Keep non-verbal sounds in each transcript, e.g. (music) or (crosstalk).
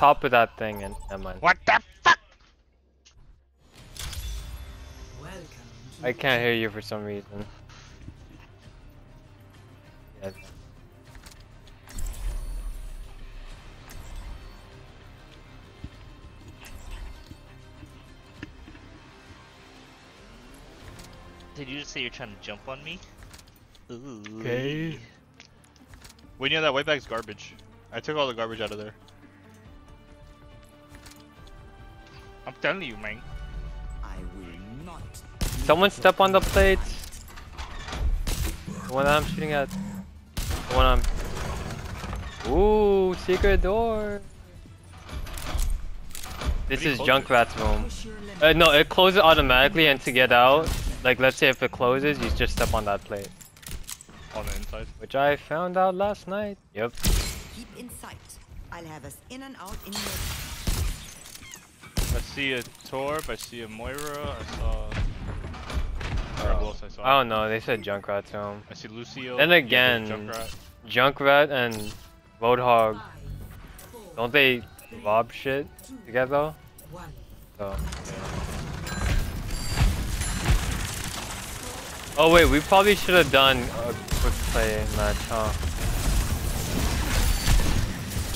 top of that thing and never mind. What the fuck? I can't hear you for some reason. Yeah. Did you just say you're trying to jump on me? Ooh. Okay. Wait, yeah, that white bag's garbage. I took all the garbage out of there. I'm telling you, man. I will not. Someone step on the plates. The one that I'm shooting at. The one I'm. Ooh, secret door. This is close Junkrat's room. Push your limit. Uh, no, it closes automatically, and to get out, like let's say if it closes, you just step on that plate, On the inside. which I found out last night. Yep. Keep in sight. I'll have us in and out in no I see a Torb, I see a Moira, I saw... Who I saw? I don't know. They said Junkrat's room. I see Lucio. Then again- Junkrat. Junkrat and Roadhog, don't they rob shit together? So. Oh wait, we probably should have done a quick play match, huh?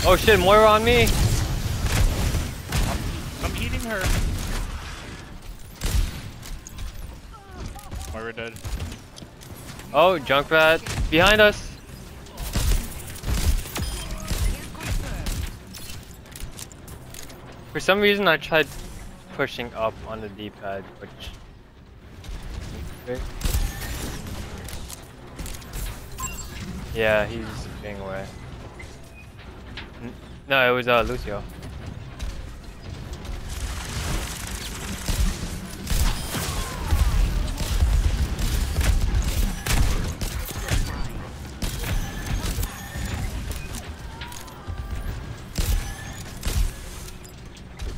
Oh shit, Moira on me! I'm eating her. Moira dead. Oh, Junkrat, behind us! For some reason I tried pushing up on the D-pad, which... Yeah, he's getting away. N- No, it was uh, Lucio.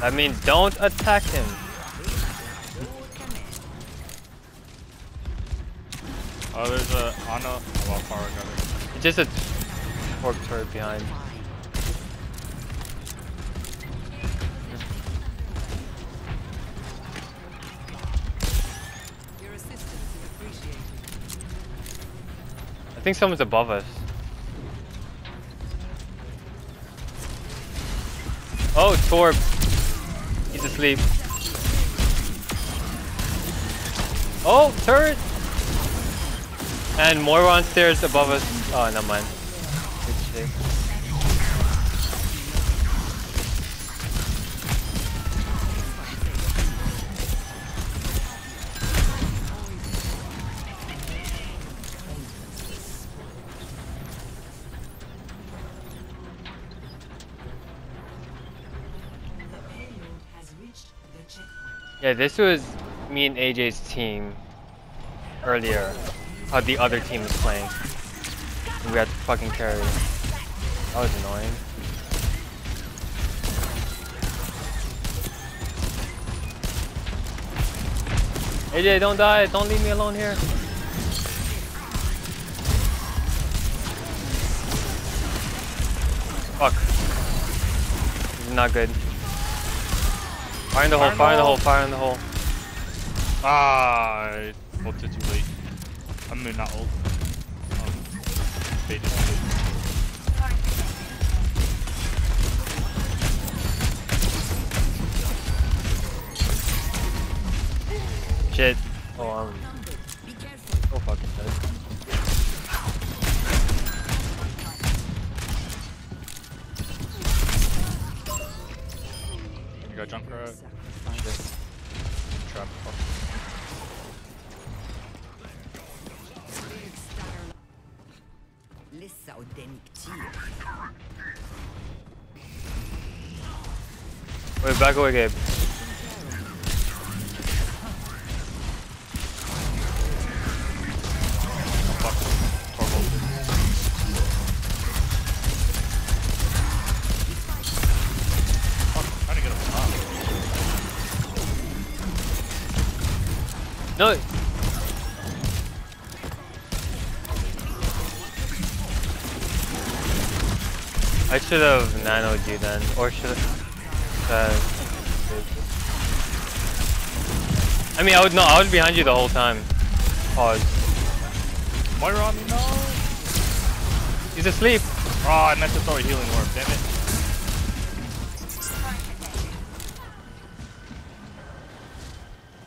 That means don't attack him. Oh, there's a Ana. Oh, well, Pharah got it. Just a orc turret behind. Your assistance is appreciated. I think someone's above us. Oh, Torb. He's asleep. Oh, turret! And more on stairs above us. Oh, never mind. Yeah, this was me and AJ's team earlier. How the other team was playing. And we had to fucking carry. That was annoying. AJ, don't die. Don't leave me alone here. Fuck. This is not good. In the hole, in the hole, in the hole. Ah, I ulted too late. I mean, not ult. Um, too. Shit. Oh, I'm Wait, back away, Gabe. Fuck. Torvald. Fuck, I'm trying to get him top. No. I should have nanoed you then, or should have. I mean, I would no, I was behind you the whole time. Pause. Moira on me, no! He's asleep. Oh, I meant to throw a healing orb, damn it.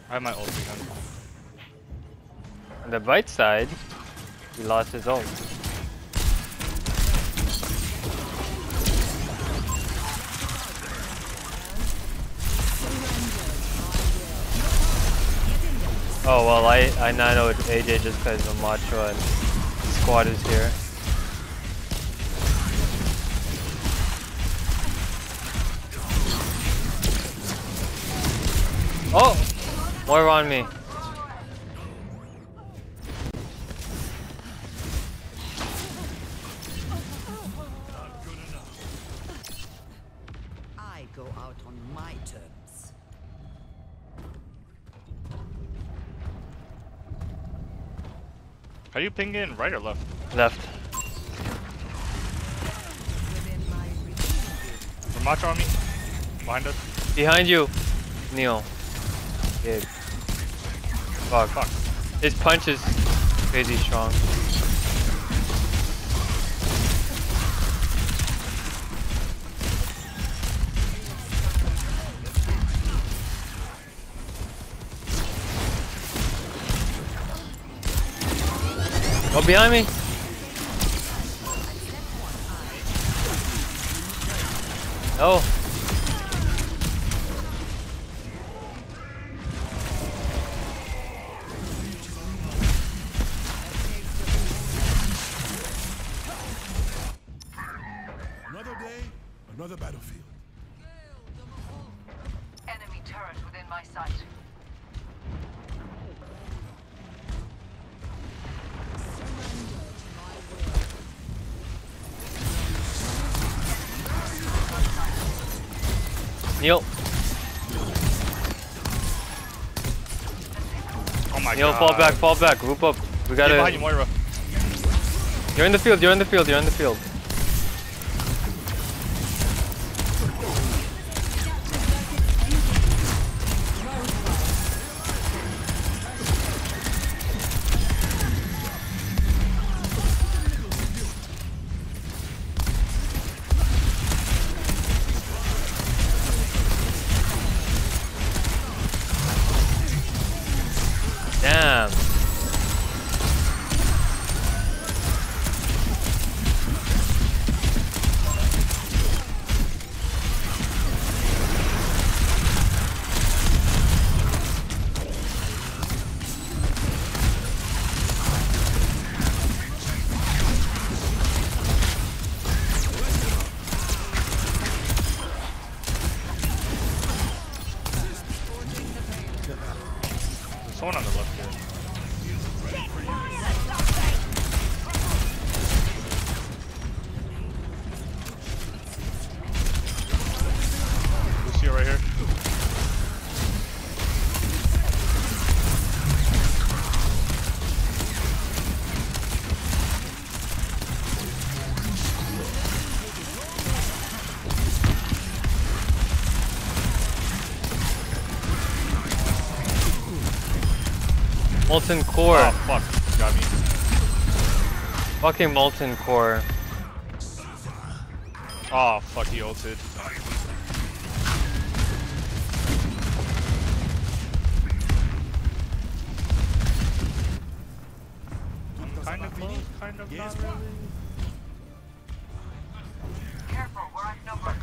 I have my ult again. On the bright side, he lost his ult. Oh well, I I nanoed AJ just because of Macho and squad is here. Oh, more on me. Ping in, right or left? Left. Within my reach. Ramattra on me. Behind us. Behind you, Neil. Good. Fuck. Fuck. His punch is crazy strong. Go behind me. No. Another day, another battlefield. Enemy turret within my sight. Neil. Oh my Neil, god. fall back, fall back. Group up. We got Get behind you, gotta. Moira. You're in the field. You're in the field. You're in the field. There's someone on the left here. Molten core. Oh fuck, got me. Fucking molten core. Oh fuck, he ulted. Kind of close, kind of not really. Careful, we're outnumbered.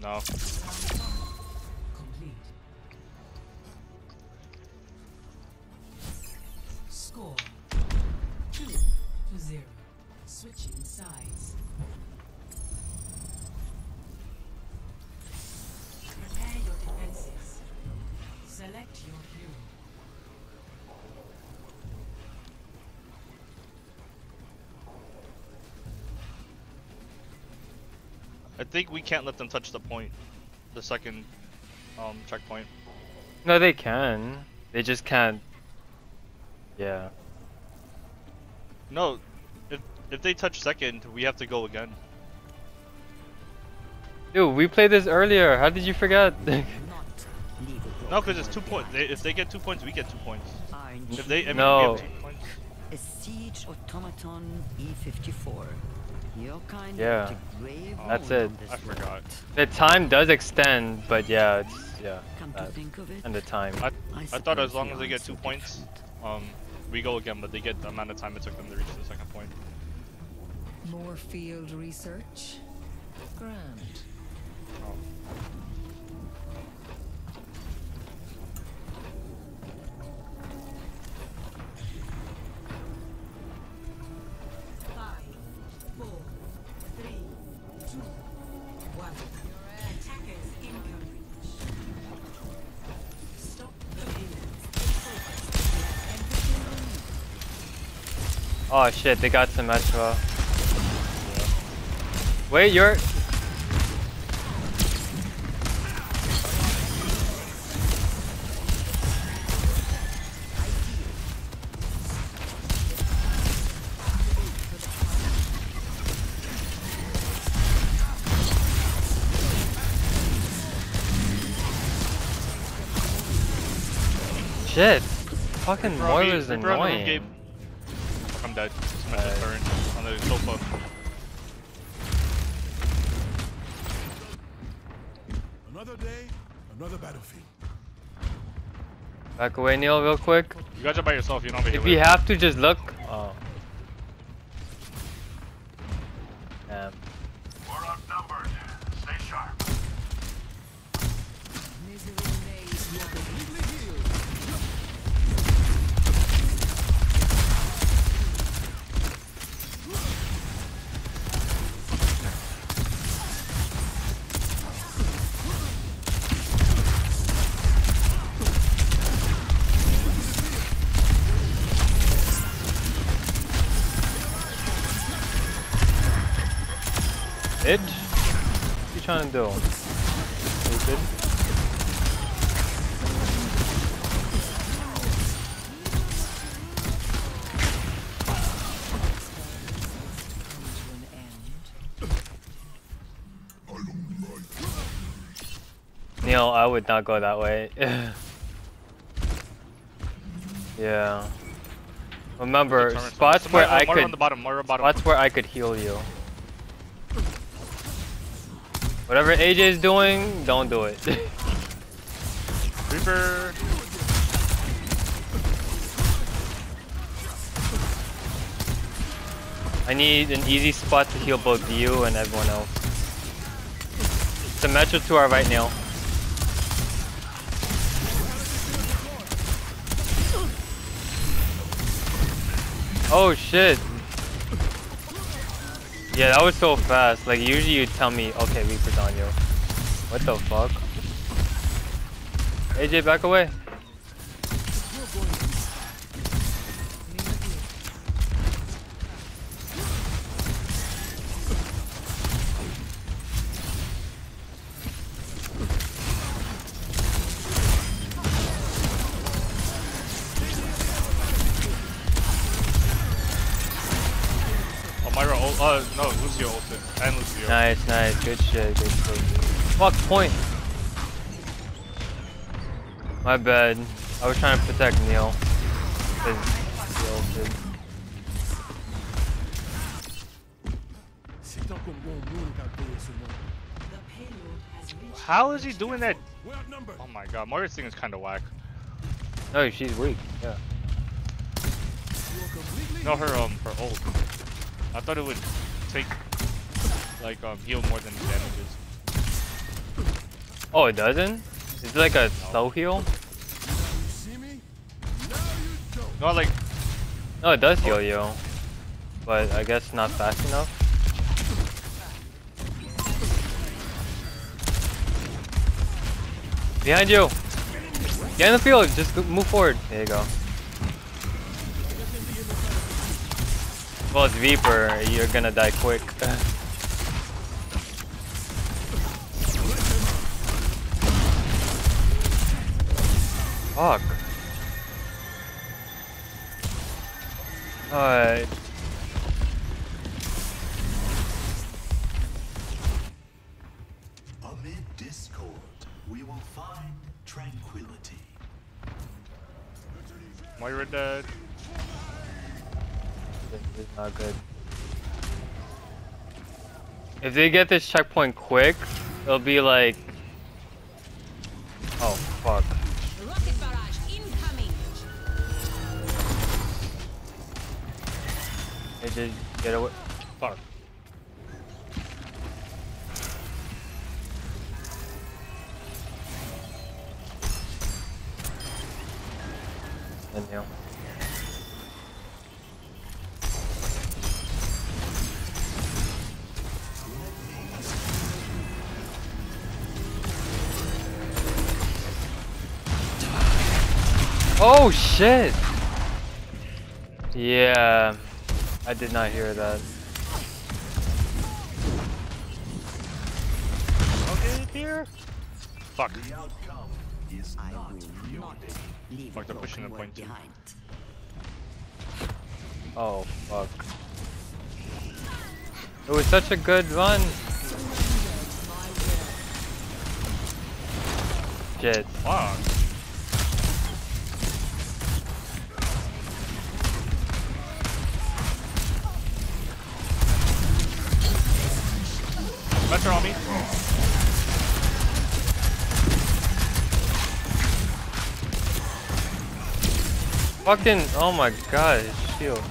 No. Score two to zero. Switching sides. Prepare your defenses. Select your hero. I think we can't let them touch the point, the second um, checkpoint. No, they can. They just can't yeah. No, if if they touch second, we have to go again. Dude, we played this earlier. How did you forget? Not leave a No, because it's two points. They, if they get two points, we get two points. If they, I mean, No. we have two points. A siege automaton E54. Your kind Yeah. left a That's it. I forgot. the time does extend, but yeah, it's yeah. Come to think of it, And the time. I, I, I thought as long as they get two points, um, we go again, but they get the amount of time it took them to reach the second point. More field research? Grand. Five, four, three, two, one. Oh shit, they got some Symmetra. Wait, you're. Shit. Fucking Moira's They brought room annoying. I'm dead. Smash the Alright. turret on the sofa. Another day, another battlefield. Back away, Neil, real quick. You guys are by yourself. You don't have a If healer. you have to, just look. Oh. Damn. What you trying to do? Stupid. To an end. Neil, I would not go that way. (laughs) yeah. Remember, spots where I Moira on the could bottom. Bottom. spots where I could heal you. Whatever AJ is doing, don't do it. (laughs) Reaper. I need an easy spot to heal both you and everyone else. It's a Symmetra to our right, Neil. Oh shit. Yeah, that was so fast. Like usually you tell me, okay, Reaper's on you. What the fuck? AJ, back away. Uh, no, Lucio ulted. And Lucio. Nice, nice, good shit, good shit. Fuck, point. My bad. I was trying to protect Neil. 'Cause he ulted. C'est tant comme bon monde qu'a créé ce monde. The payload has reached How is he doing that? Oh my god, Moira's thing is kind of whack. No, she's weak. Yeah. You are completely No, her um, her ult. I thought it would take like um heal more than damages. Oh, it doesn't? Is it like a slow heal? You see me? Now you don't. No, like No, it does heal you. But I guess not fast enough. Behind you! Get in the field! Just move forward. There you go. well Viper, you're gonna die quick. Fuck. Alright. Amid discord, we will find tranquility. Moira dead. This is not good. If they get this checkpoint quick, it'll be like. Oh fuck. Rocket barrage incoming. They just get away. Oh shit! Yeah, I did not hear that. Okay, here. Fuck. The outcome is not will not preordained. leave Fuck, they're pushing the point too. behind. Oh fuck. It was such a good run. Shit. Fuck. Metro on me. Fucking, oh my god, shield.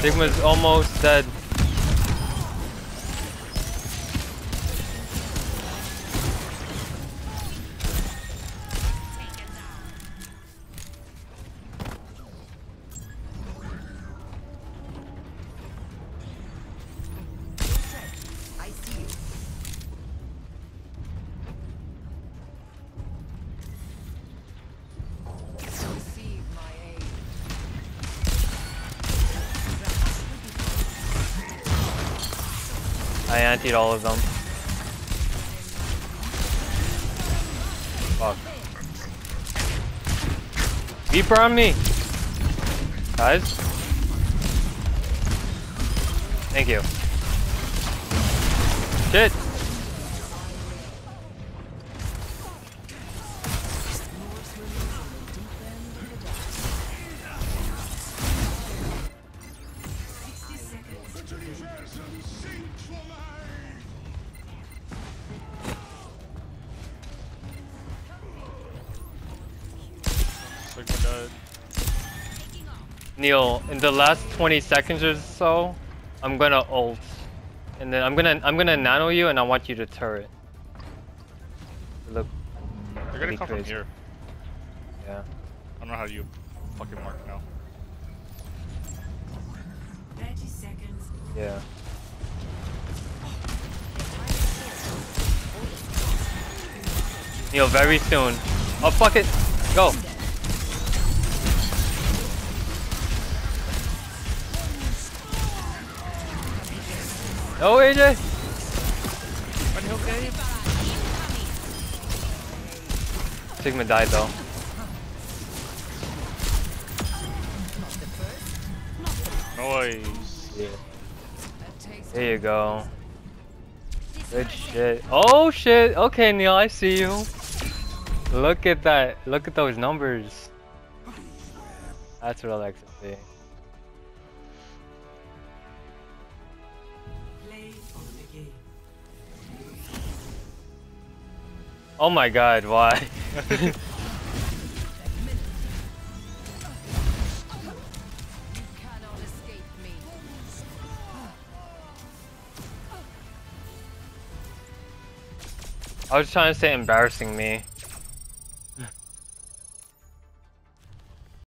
Sigma's almost dead. I antied all of them. Fuck. Reaper on me! Guys? Thank you. Neil, in the last 20 seconds or so, I'm gonna ult. And then I'm gonna I'm gonna nano you and I want you to turret. Look, They're gonna Be come from here. yeah. I don't know how you fucking mark now. 30 seconds. Yeah. Neil, very soon. Oh fuck it! Go! No AJ! One hill cave. Sigma died though. Noise. Yeah. There you go. Good shit. Oh shit! Okay Neil, I see you. Look at that. Look at those numbers. That's what I like to see. Oh my god, why? I was trying to say embarrassing me.